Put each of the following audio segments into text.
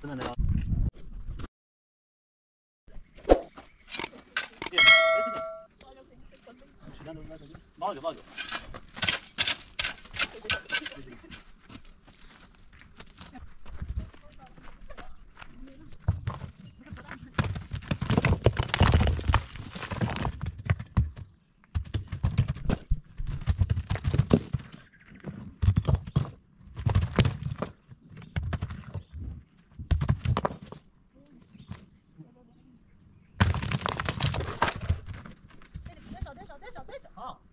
真的那个。没，就，就。come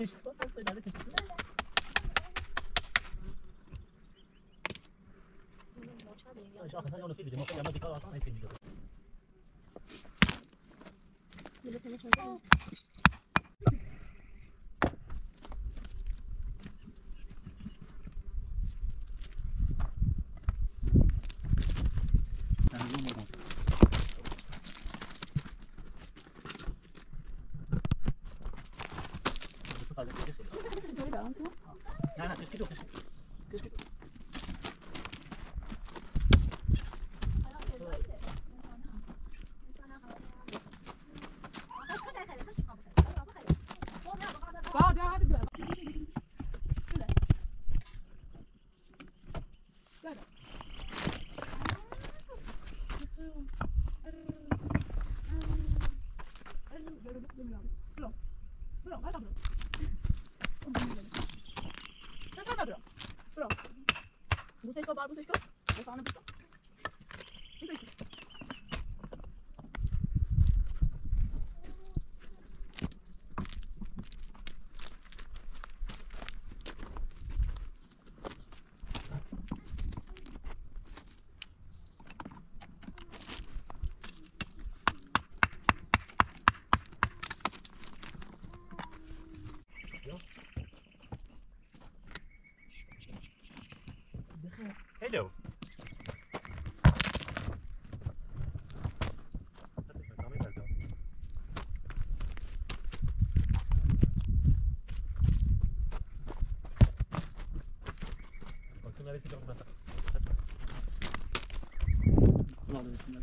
gente. Bible, so window. Bakın hareket olmasa. Vallahi şimdi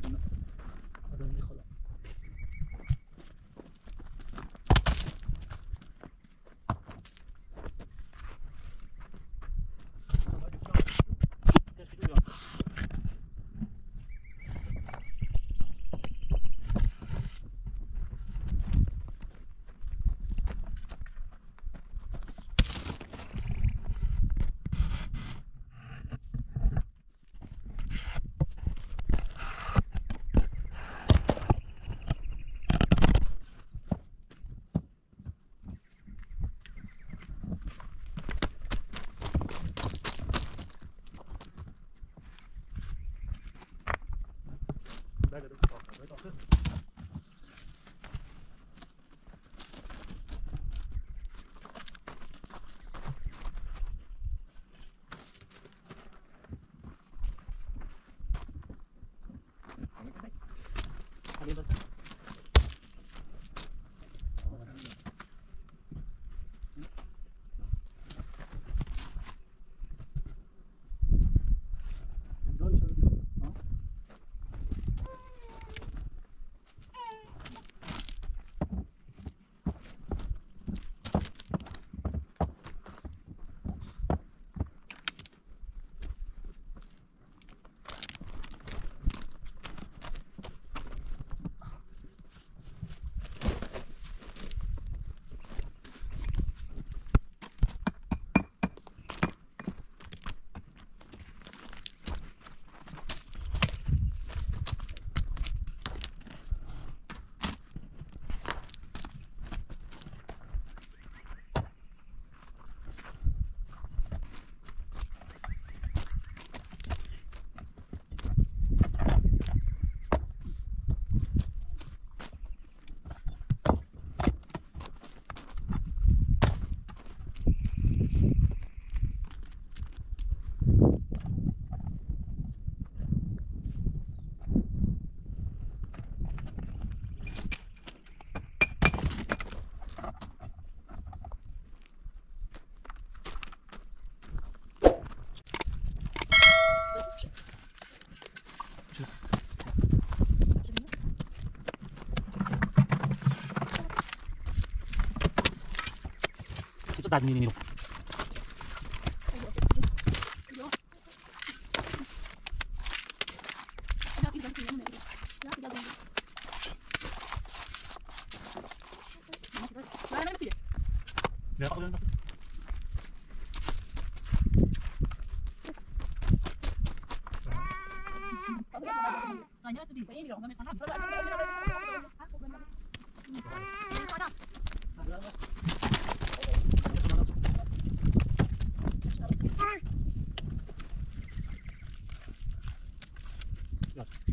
직접 놔둔 일이니로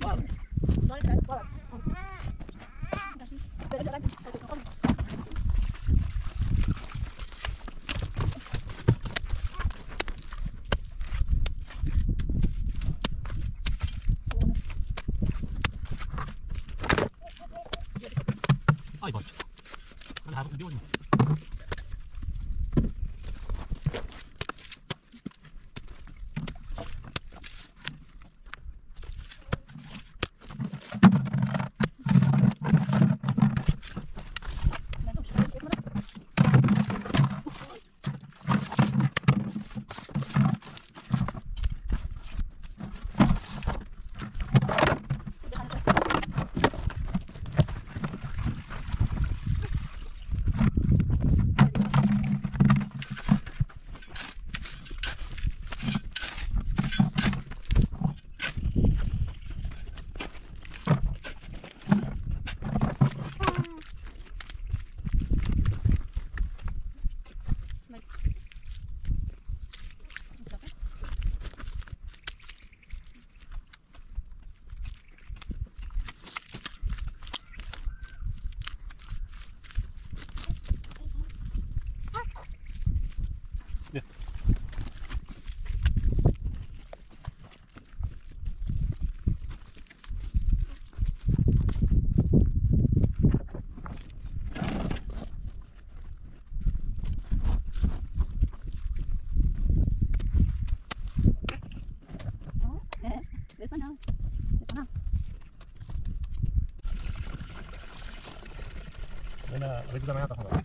Thank you. هنا رجل ما يعطى خلاص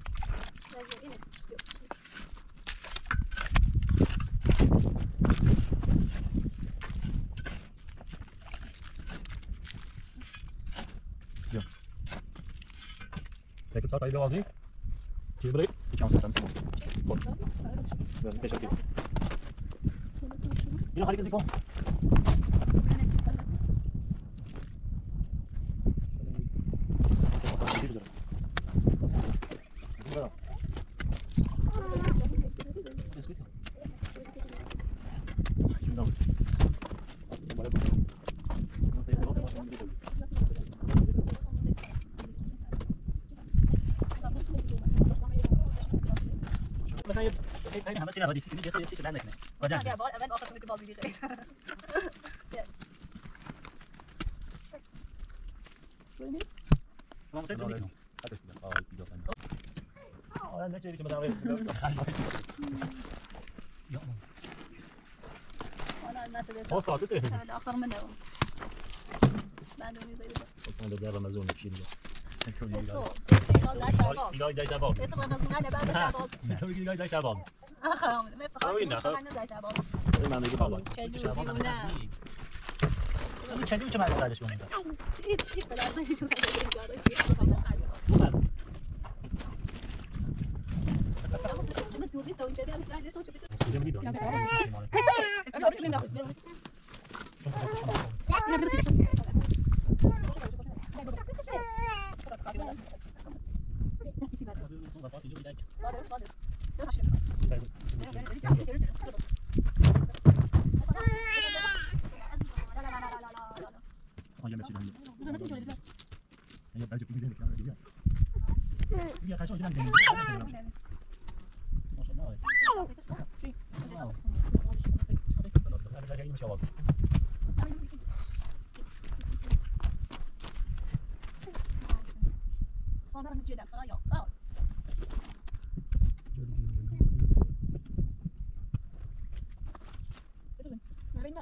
Kijk, het zat hier wel al zien. Zie je breed? Ik kan het zetten. Goed. Ja, deze ook Voilà. حاجه هنمشي الهوا دي دي دي تمشي الهوا هناك وجعنا يا بار امان اخذ منك بعض دي غير ما مسكت Oh, nanti jadi cuma tahu. Ya, وانا الناس اللي طلعت ايه؟ هذا اخر منه. ما عندهم يضيعوا Sonra da Ramazan şimdi. الصوت يقول لا day şabal. يصبر نصنع بعد شعبان İlay day şabal. ما يفتح عنه زي شعبان Hemen de bağlı. شدوا ديونا Bu kendi üçe merdiven kardeşim onun da. يقبل على شو Even though 觉得很有道理。不是，那边那，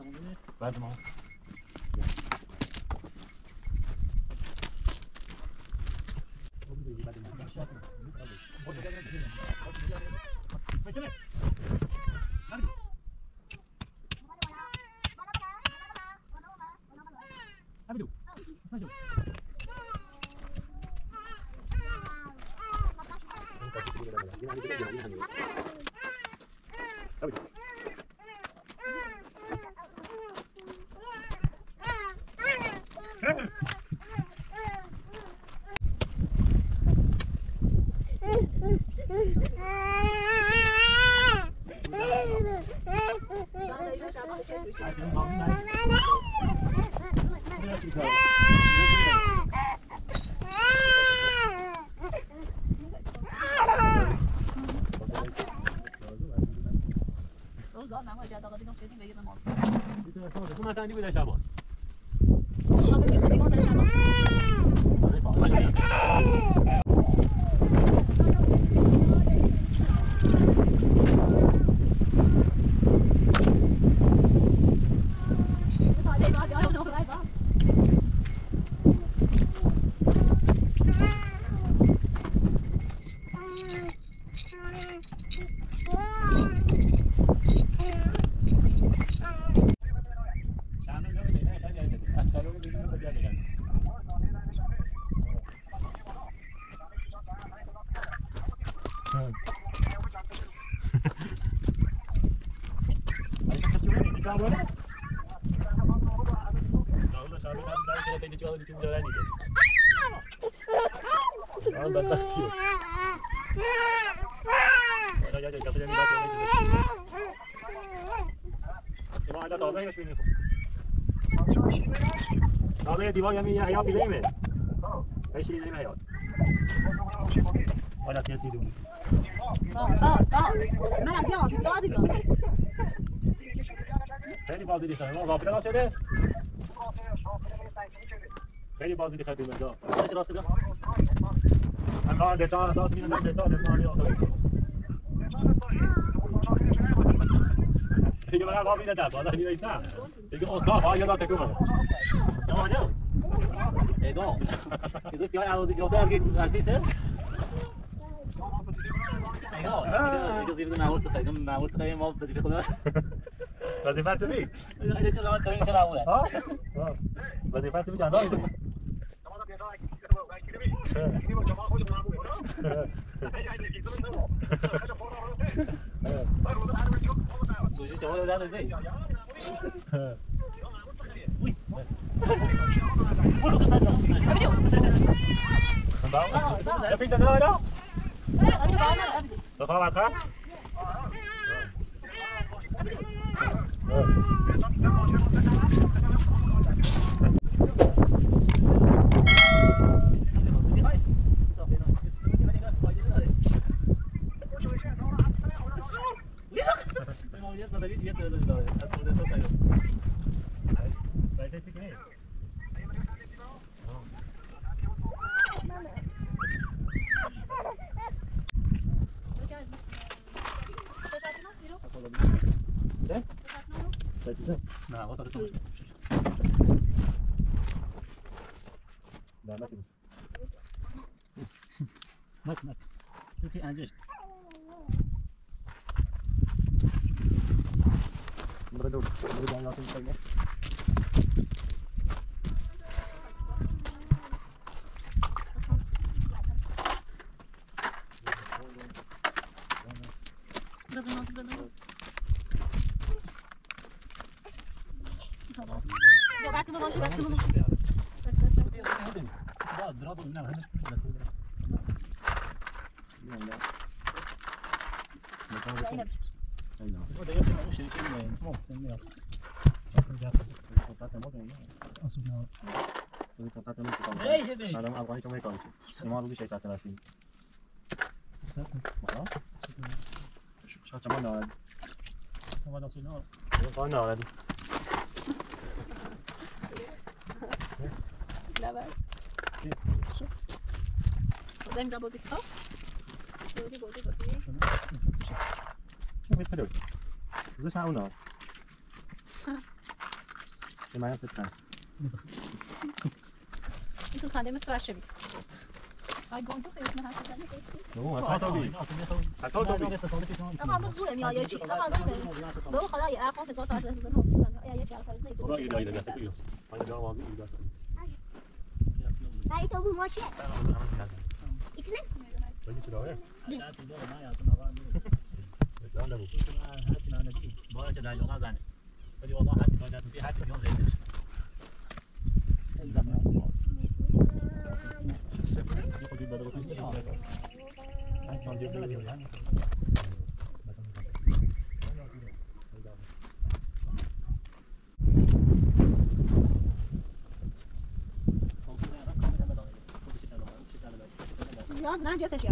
Tamam. Verdim abi. Hoş geldin. Hoş geldin. Metin. Hadi. Hadi. Hadi. Hadi. Hadi. و اجازه دادم چه دیگه‌ای نماش بده. این تازه بود. اون حالا خبری Dobra, ti voglio mia, io ti lime. E ci lime io. Ora ti alzi tu. No, no, no. Ma la chiamo, ti chiamo, ti chiamo. خیلی بازی دیخه ما رابطه ناشه ده خیلی بازی دیخه دیمه دا چه راسته ده امران دچار اساس میدن دچار دچاری آخری دیگه بقیل بابی نده است آدم میدهیش نه دیگه اصلاح ها یاد تکو بده Adam. There you go. He's looking out the job against the Ashita. There you go. Because even now it's a thing. Now it's a thing. Now it's a thing. وظیفت می؟ اینجا چه لامت کنیم چه لامونه؟ ها؟ وظیفت می چند آیده؟ دوشی چه ما دادن ازی؟ Heb je dat nou? Dat gaat Zahmet olsun. bak bak. Sesi Andreş. Burada dur. Burada anlatayım. Là-bas. Ok. Sûr. Vous avez mis un beau écran yap? Aslında. Hey, hey, hey. Adam Afgani çok mekan. İmalı bir şey zaten aslında. Zaten. Bana. Şu çaçama ne var? Hava da söyle. Bana ne var? Lewes. Potem za bozyk to. Body, body, body. Şu bir pilot. Zresztą ona. Nie mają pytań. I tu kandemy strasznie. Ay gonduk da yüzüne hasıl ne geçti. No, a co robi? A co robi? Ama bu zulüm ya yeşil. Ama zulüm. Bu kadar ya akon tezat arası zaman olsun. Ya yeter kalırsa iyi. Oraya gidiyor, gidiyor, gidiyor. بذارید بدونه داده دور ما یادمون رفت بس اندر بود شما حس ناامیدی بیشتر دیالوگ‌ها زنده ولی وضاحتی نداشت به هر دیون زیاد شد این ظرفات 老子哪觉得这？